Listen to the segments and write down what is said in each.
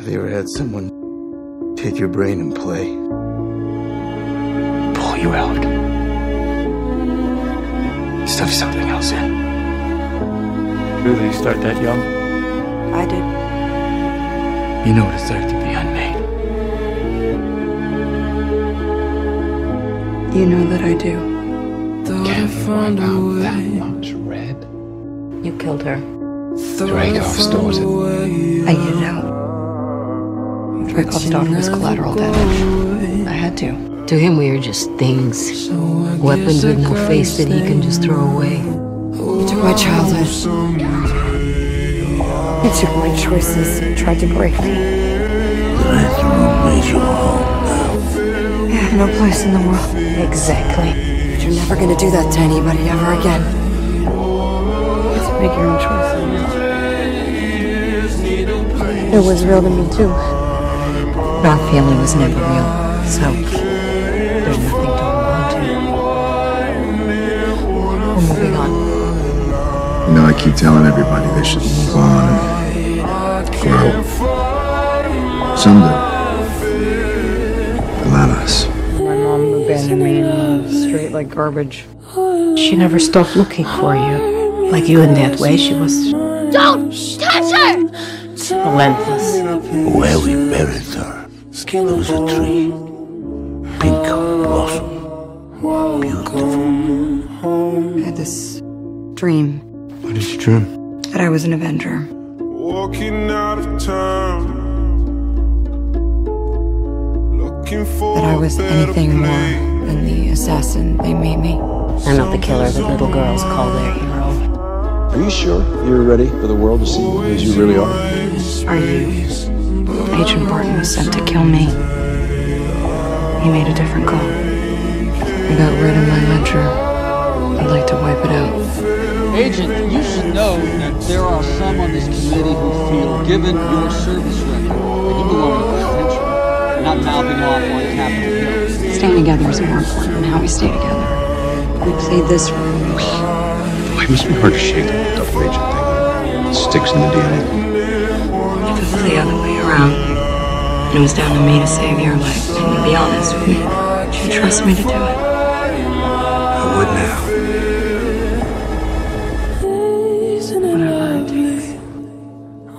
Have you ever had someone take your brain and play? Pull you out. Stuff something else in. Really, you start that young? I did. You know what it's like to be unmade. You know that I do. Can't find out that much red. You killed her. Dragoff stores it. I hid it out. Dreykov's daughter was collateral damage. I had to. To him, we are just things. Weapons with no face that he can just throw away. You took my childhood. You took my choices and tried to break me. I have no place in the world. Exactly. But you're never gonna do that to anybody ever again. You have to make your own choices. It was real to me too. But our family was never real, so there's nothing to hold on to. We're moving on. You know, I keep telling everybody they should move on and grow. Some do. But not us. My mom abandoned me and straight like garbage. She never stopped looking for you. Like you in that way, she was Don't touch her! Relentless. Where we buried her, there was a tree. Pink blossom. Beautiful. I had this dream What did you dream? that I was an Avenger. Walking out of town. Looking for That I was anything more than the assassin they made me. I'm not the killer that little girls call their hero. Are you sure you're ready for the world to see you as you really are? Are you? Agent Barton was sent to kill me. He made a different call. I got rid of my ledger. I'd like to wipe it out. Agent, you should know that there are some on this committee who feel, given your service record, that you belong to this country, not mouthing off on Capitol Hill. Staying together is more important than how we stay together. We played this Boy, it must be hard to shake that double agent thing. It sticks in the DNA. if it was the other way around. And it was down to me to save your life. And to be honest with you, you trust me to do it. I would now.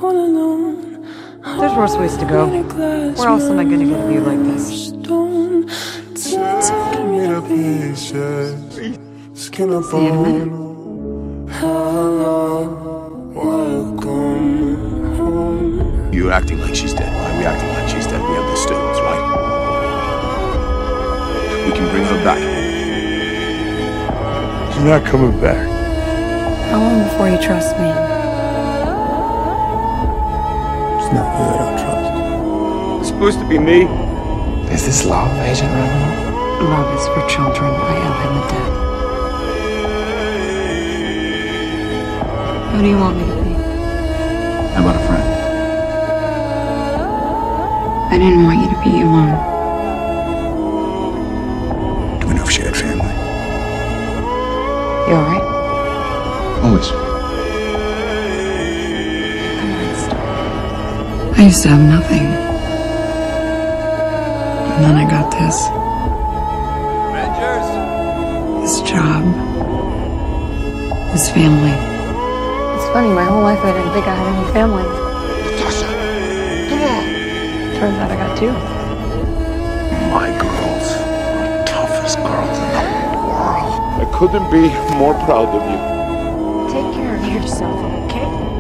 What I learned today. There's worse ways to go. Where else am I gonna get a view like this? Give me the pieces. Skin up See you in a minute. Welcome home. You acting like she's dead. Why are we acting like she's dead? We have the stones, right? We can bring her back. She's not coming back. How long before you trust me? It's not you that I trust. It's supposed to be me. Is this love, Agent Romanoff? Love is for children. I owe him a debt. Who do you want me to be? How about a friend? I didn't want you to be alone. Do we know if she had family? You alright? Always. I used to have nothing. And then I got this. This job. This family. It's funny, my whole life I didn't think I had any family. Natasha, come on. Turns out I got two. My girls are the toughest girls in the world. I couldn't be more proud of you. Take care of yourself, okay?